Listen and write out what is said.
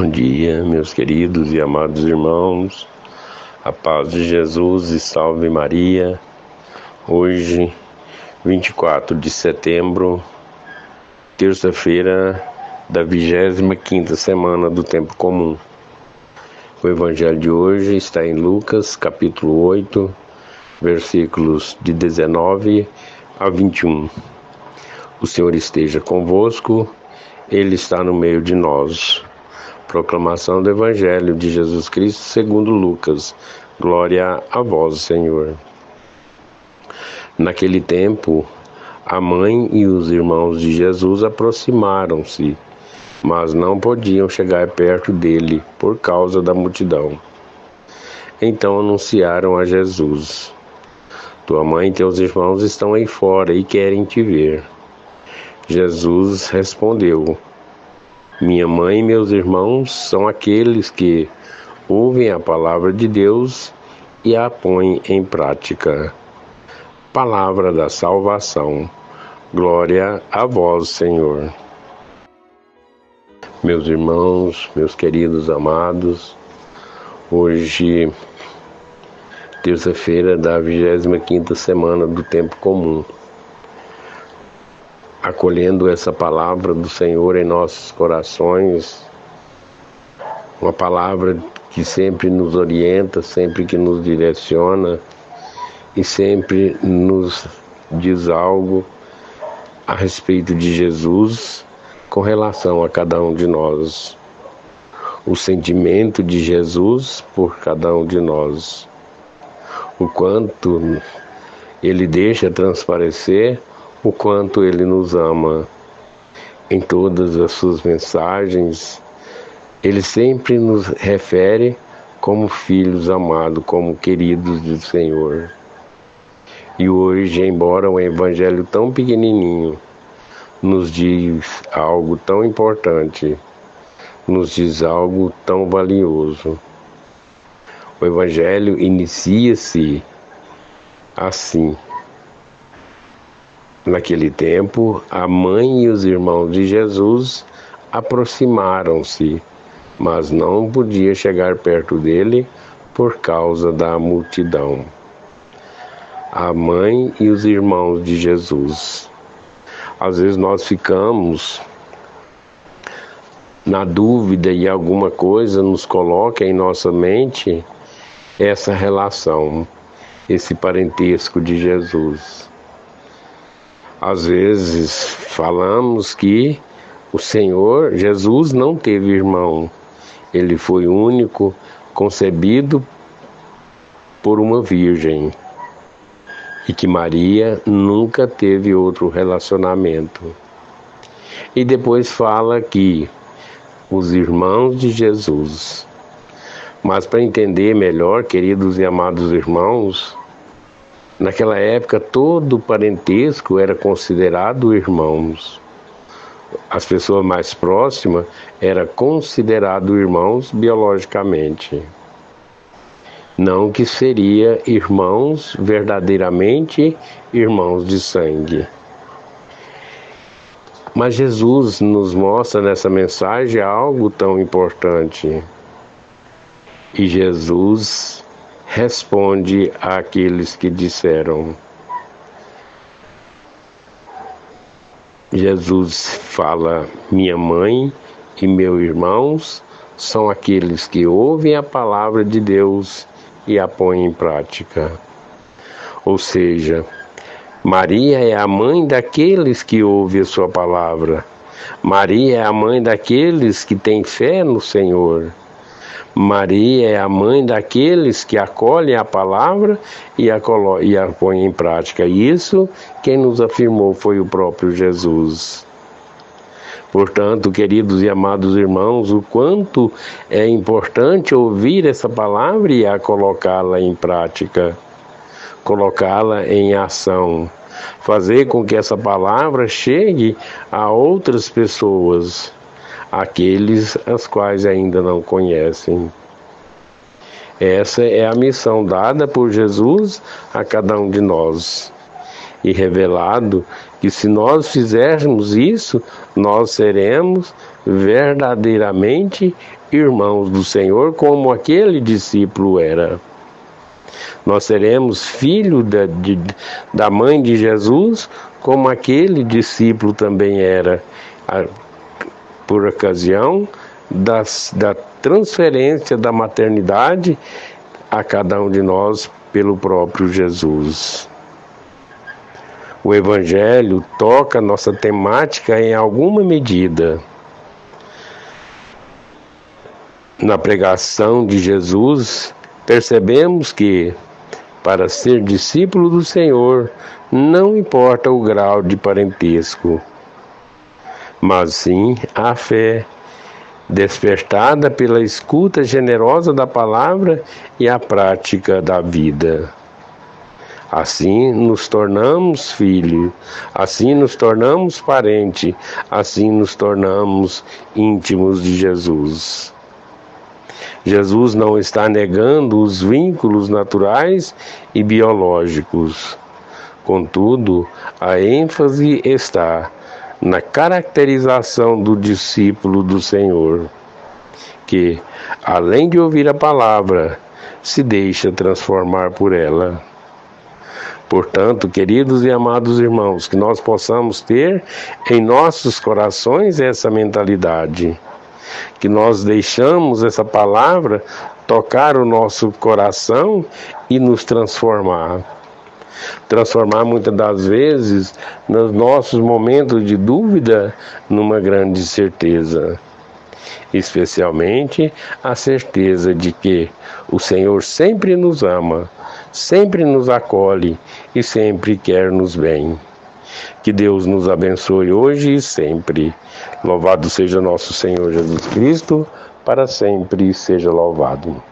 Bom dia, meus queridos e amados irmãos. A paz de Jesus e salve Maria. Hoje, 24 de setembro, terça-feira da 25 semana do tempo comum. O evangelho de hoje está em Lucas, capítulo 8, versículos de 19 a 21. O Senhor esteja convosco, ele está no meio de nós. Proclamação do Evangelho de Jesus Cristo segundo Lucas. Glória a vós, Senhor. Naquele tempo, a mãe e os irmãos de Jesus aproximaram-se, mas não podiam chegar perto dele por causa da multidão. Então anunciaram a Jesus: Tua mãe e teus irmãos estão aí fora e querem te ver. Jesus respondeu: minha mãe e meus irmãos são aqueles que ouvem a palavra de Deus e a põem em prática. Palavra da salvação. Glória a vós, Senhor. Meus irmãos, meus queridos amados, hoje, terça-feira da 25 semana do tempo comum acolhendo essa palavra do Senhor em nossos corações, uma palavra que sempre nos orienta, sempre que nos direciona e sempre nos diz algo a respeito de Jesus com relação a cada um de nós. O sentimento de Jesus por cada um de nós. O quanto ele deixa transparecer o quanto Ele nos ama. Em todas as suas mensagens, Ele sempre nos refere como filhos amados, como queridos do Senhor. E hoje, embora o Evangelho tão pequenininho nos diz algo tão importante, nos diz algo tão valioso. O Evangelho inicia-se assim. Naquele tempo, a mãe e os irmãos de Jesus aproximaram-se, mas não podia chegar perto dele por causa da multidão. A mãe e os irmãos de Jesus. Às vezes nós ficamos na dúvida e alguma coisa nos coloca em nossa mente essa relação, esse parentesco de Jesus. Às vezes falamos que o Senhor Jesus não teve irmão, ele foi único, concebido por uma virgem e que Maria nunca teve outro relacionamento. E depois fala que os irmãos de Jesus. Mas para entender melhor, queridos e amados irmãos, Naquela época, todo parentesco era considerado irmãos. As pessoas mais próximas eram considerados irmãos biologicamente. Não que seria irmãos verdadeiramente irmãos de sangue. Mas Jesus nos mostra nessa mensagem algo tão importante. E Jesus responde àqueles que disseram. Jesus fala: Minha mãe e meus irmãos são aqueles que ouvem a palavra de Deus e a põem em prática. Ou seja, Maria é a mãe daqueles que ouvem a sua palavra. Maria é a mãe daqueles que têm fé no Senhor. Maria é a mãe daqueles que acolhem a palavra e a, e a põem em prática. Isso quem nos afirmou foi o próprio Jesus. Portanto, queridos e amados irmãos, o quanto é importante ouvir essa palavra e a colocá-la em prática, colocá-la em ação, fazer com que essa palavra chegue a outras pessoas aqueles as quais ainda não conhecem. Essa é a missão dada por Jesus a cada um de nós. E revelado que se nós fizermos isso, nós seremos verdadeiramente irmãos do Senhor, como aquele discípulo era. Nós seremos filho da, da mãe de Jesus, como aquele discípulo também era, por ocasião das, da transferência da maternidade a cada um de nós pelo próprio Jesus. O Evangelho toca nossa temática em alguma medida. Na pregação de Jesus, percebemos que, para ser discípulo do Senhor, não importa o grau de parentesco, mas sim a fé despertada pela escuta generosa da palavra e a prática da vida. Assim nos tornamos filhos, assim nos tornamos parente, assim nos tornamos íntimos de Jesus. Jesus não está negando os vínculos naturais e biológicos. Contudo, a ênfase está na caracterização do discípulo do Senhor, que, além de ouvir a palavra, se deixa transformar por ela. Portanto, queridos e amados irmãos, que nós possamos ter em nossos corações essa mentalidade, que nós deixamos essa palavra tocar o nosso coração e nos transformar transformar muitas das vezes nos nossos momentos de dúvida numa grande certeza. Especialmente a certeza de que o Senhor sempre nos ama, sempre nos acolhe e sempre quer nos bem. Que Deus nos abençoe hoje e sempre. Louvado seja nosso Senhor Jesus Cristo, para sempre seja louvado.